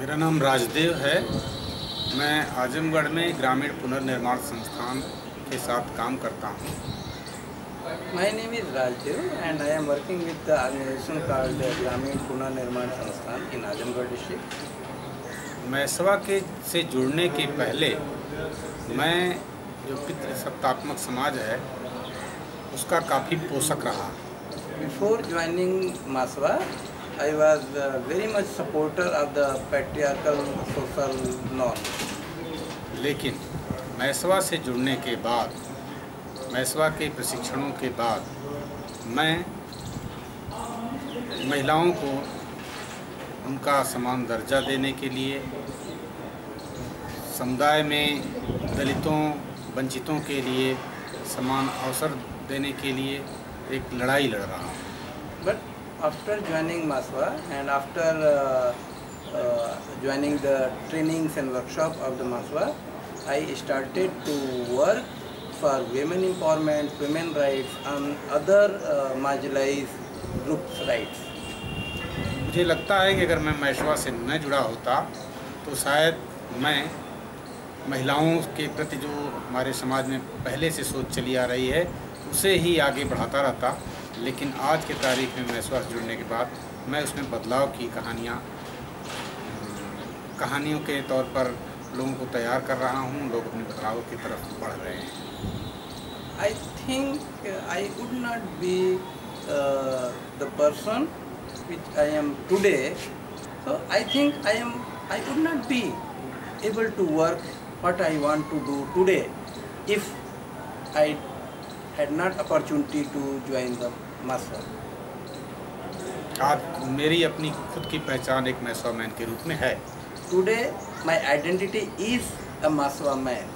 मेरा नाम राजदेव है। मैं आजमगढ़ में ग्रामीण पुनर्निर्माण संस्थान के साथ काम करता हूँ। My name is Rajdev and I am working with the organisation called Gramin Punarnirman Sansthan in Azamgarh district मैसवा के से जुड़ने के पहले मैं जो पितृसत्तात्मक समाज है उसका काफ़ी पोषक रहा। Before joining Masva I was uh, very much supporter of the patriarchal social norm. लेकिन मैसवा से जुड़ने के बाद मैसवा के प्रशिक्षणों के बाद मैं महिलाओं को उनका समान दर्जा देने के लिए समुदाय में दलितों वंचितों के लिए समान अवसर देने के लिए एक लड़ाई लड़ रहा हूँ But after joining Maswa and after uh, uh, joining the trainings and workshop of the Maswa, I started to work for women empowerment, women rights and other uh, marginalized groups' rights. मुझे लगता है कि अगर मैं मैशवा से न जुड़ा होता तो शायद मैं महिलाओं के प्रति जो हमारे समाज में पहले से सोच चली आ रही है उसे ही आगे बढ़ाता रहता लेकिन आज के तारीख में मैं स्वास्थ्य जुड़ने के बाद मैं उसमें बदलाव की कहानियाँ, कहानियों के तौर पर लोगों को तैयार कर रहा हूँ। लोग अपने बदलाव की तरफ़ बढ़ रहे हैं। I think I would not be the person which I am today so I think I am I would not be able to work what I want to do today if I had not opportunity to join the Masa आप मेरी अपनी खुद की पहचान एक मैसवा man के रूप में है। Today my identity is a Masva man